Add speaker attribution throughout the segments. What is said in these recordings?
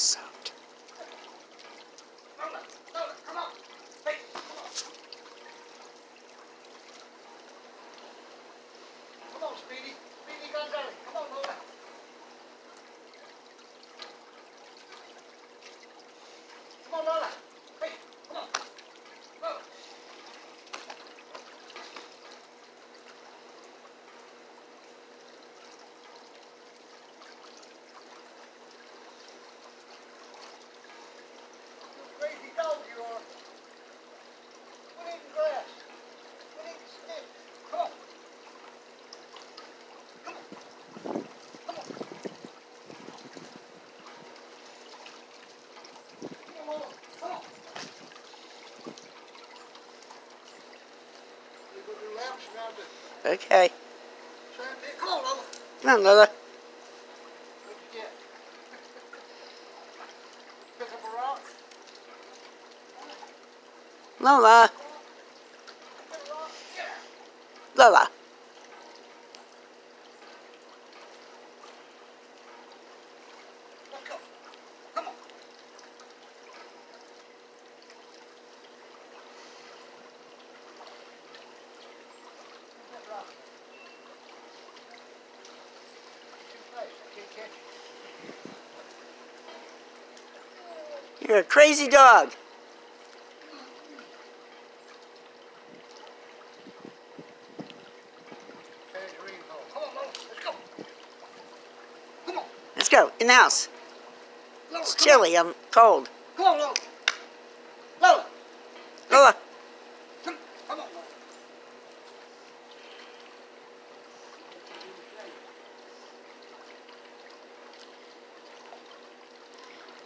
Speaker 1: Lola, Lola, come on. Hey, come on. Come on, Speedy. Speedy Gonzalez. Come on, Lola. Come on, Lola. Hey, come on. Lola. You crazy dog. Quit eating grass. Quit eating sticks. Come on. Come on. Come on. Come on, come on. You go do laps around the
Speaker 2: Okay.
Speaker 1: Come on, Lola.
Speaker 2: Come on, Lola.
Speaker 1: What'd you get? Pick up a rock?
Speaker 2: Lola.
Speaker 1: Pick a rock? Yeah.
Speaker 2: Lola.
Speaker 1: Let's go. Come on. Pick that rock. Too fast. I can't catch it.
Speaker 2: You're a crazy dog.
Speaker 1: Tangerine ball. Come on, Lola. Let's go. Come on.
Speaker 2: Let's go. In the house.
Speaker 1: Lola,
Speaker 2: It's chilly. I'm cold.
Speaker 1: Come on, Lola. Lola. Come, on, Lola.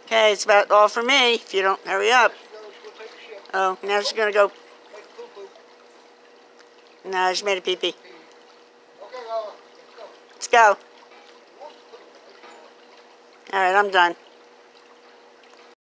Speaker 2: Okay, it's about all for me if you don't hurry up. Oh, now she's going to go. No, she made a pee pee.
Speaker 1: Okay, Lola. Let's go.
Speaker 2: Let's go.
Speaker 1: What's the poo-poo?
Speaker 2: All right, I'm done.